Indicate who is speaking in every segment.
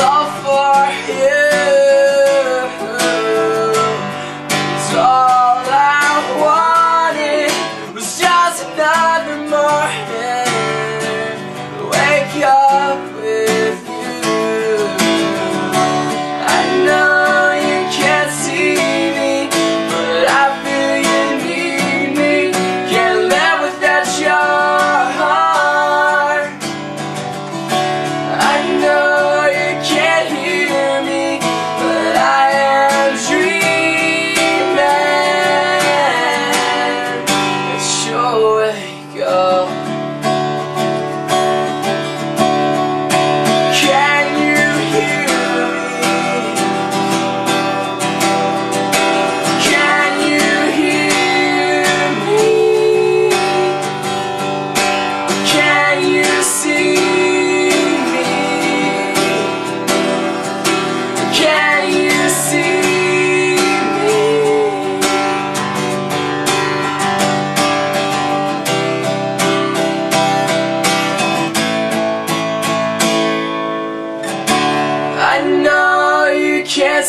Speaker 1: all for you.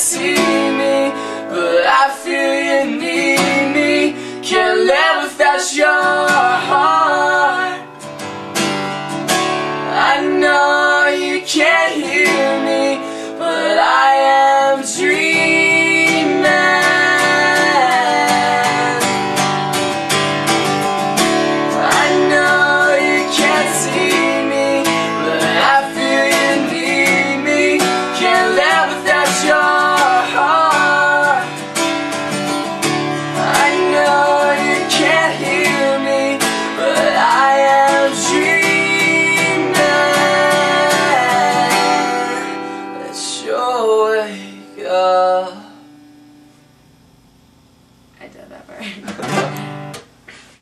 Speaker 1: see me, but I feel you need me. Can't live without you. sure wake up.